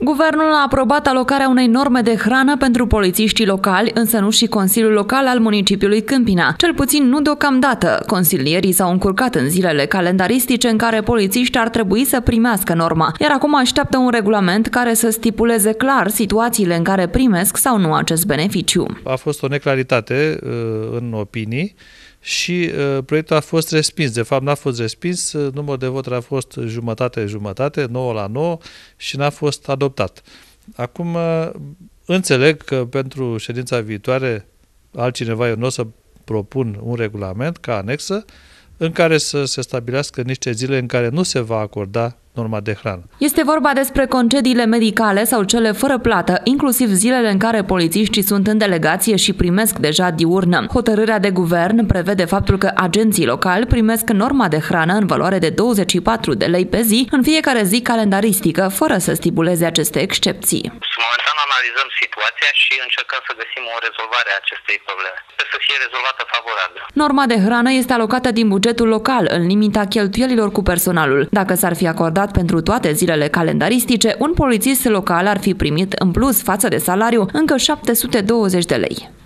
Guvernul a aprobat alocarea unei norme de hrană pentru polițiștii locali, însă nu și Consiliul Local al municipiului Câmpina. Cel puțin nu deocamdată. Consilierii s-au încurcat în zilele calendaristice în care polițiștii ar trebui să primească norma, iar acum așteaptă un regulament care să stipuleze clar situațiile în care primesc sau nu acest beneficiu. A fost o neclaritate uh, în opinii și uh, proiectul a fost respins. De fapt, n-a fost respins, uh, numărul de voturi a fost jumătate-jumătate, 9 la 9 și n-a fost adoptat. Acum, uh, înțeleg că pentru ședința viitoare altcineva eu nu o să propun un regulament ca anexă în care să se stabilească niște zile în care nu se va acorda norma de hrană. Este vorba despre concediile medicale sau cele fără plată, inclusiv zilele în care polițiștii sunt în delegație și primesc deja diurnă. Hotărârea de guvern prevede faptul că agenții locali primesc norma de hrană în valoare de 24 de lei pe zi în fiecare zi calendaristică, fără să stipuleze aceste excepții. Momentan analizăm situația și încercăm să găsim o rezolvare a acestei probleme. Sper să fie rezolvată favorabil. Norma de hrană este alocată din bugetul local, în limita cheltuielilor cu personalul. Dacă s-ar fi acordat stat pentru toate zilele calendaristice, un polițist local ar fi primit în plus față de salariu încă 720 de lei.